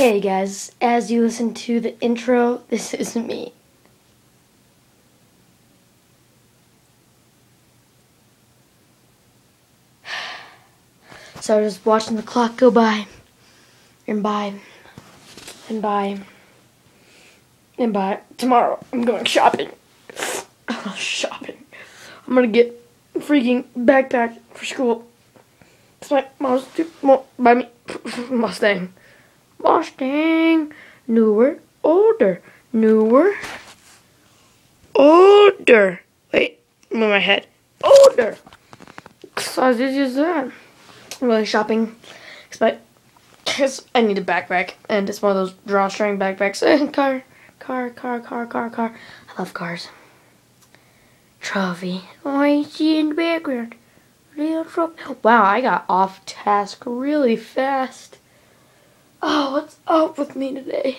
Hey guys, as you listen to the intro, this is me. So I was watching the clock go by, and by, and by, and by. Tomorrow, I'm going shopping. shopping. I'm gonna get freaking backpack for school. It's my mom's buy me Mustang. Mustang. Newer, older, newer, older. Wait, move my head. Older. So this is that. I'm really shopping, because I need a backpack, and it's one of those drawstring backpacks. car, car, car, car, car, car. I love cars. Trophy. I see in the background. Real trophy. Wow, I got off task really fast. Oh, what's up with me today?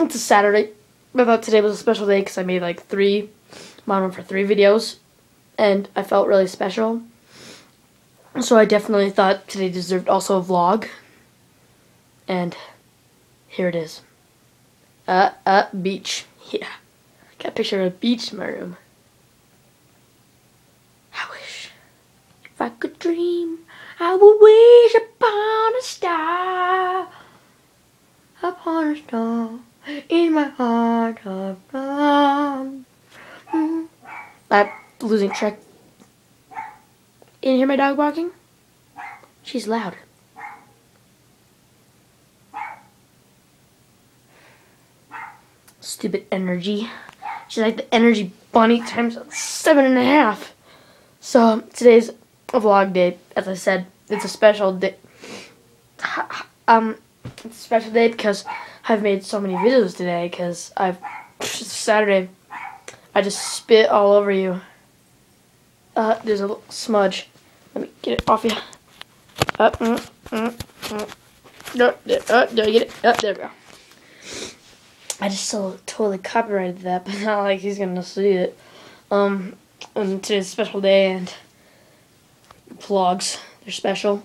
It's a Saturday. I thought today was a special day because I made like three, mono for three videos, and I felt really special. So I definitely thought today deserved also a vlog. And here it is. Uh, uh, beach. Yeah. Got a picture of a beach in my room. I wish if I could dream, I would wish upon a star. Upon a star in my heart of love. Mm. I'm losing track you hear my dog barking? She's loud. Stupid energy. She's like the energy bunny times seven and a half. So today's a vlog day. As I said, it's a special day. Um, it's a special day because I've made so many videos today. Because I've Saturday. I just spit all over you. Uh, there's a smudge. Let me get it off you. Up, mm, mm, mm. No, there, uh, there, get it. Up, there we go. I just so totally copyrighted that, but not like he's gonna see it. Um, and today's a special day, and vlogs, they're special.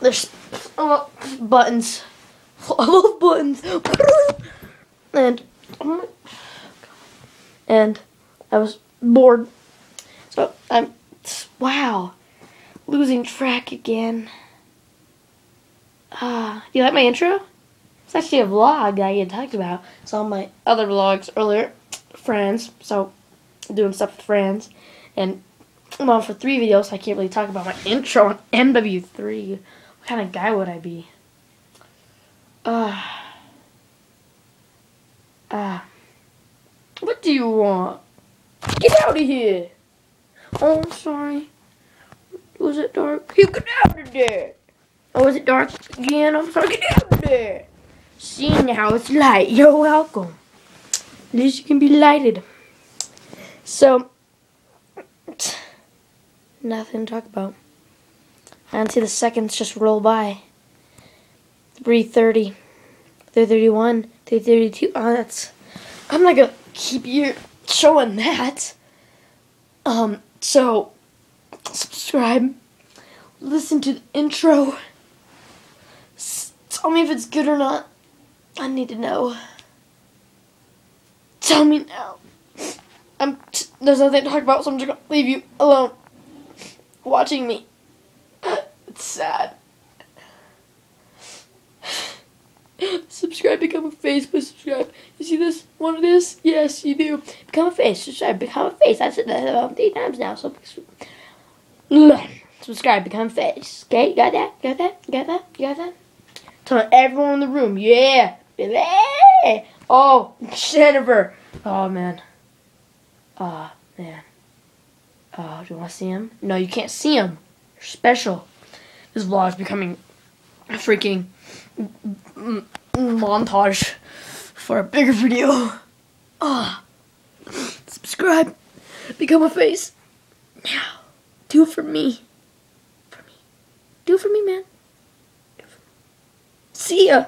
There's oh, buttons. I love buttons. and and I was bored, so I'm wow losing track again. Ah, uh, do you like my intro? It's actually a vlog that I had talked about. It's on my other vlogs earlier, friends. So, doing stuff with friends, and I'm on for three videos. So I can't really talk about my intro on MW3. What kind of guy would I be? Ah. Uh, ah. Uh, what do you want? Get out of here! Oh, I'm sorry. Was it dark? You get out of there! Oh, was it dark again? I'm sorry, get out of there! See now, it's light. You're welcome. At least you can be lighted. So, nothing to talk about. I don't see the seconds just roll by. 3.30, 3.31, 3.32. Oh, that's... I'm not gonna keep you showing that. Um, so subscribe, listen to the intro. S tell me if it's good or not. I need to know. Tell me now. I'm there's nothing to talk about, so I'm just gonna leave you alone watching me. it's sad. subscribe, become a face, please subscribe. You see this? Want this? Yes, you do. Become a face, subscribe, become a face. I said that about three times now, so subscribe, become a face. Okay, you got that? You got that? You got that? You got that? Tell everyone in the room, yeah. Oh, Jennifer. Oh, man. Oh, man. Oh, do you want to see him? No, you can't see him. You're special. This vlog is becoming a freaking montage for a bigger video. Ah. Oh. Subscribe. Become a face. Now. Do it for me. For me. Do it for me, man. See ya.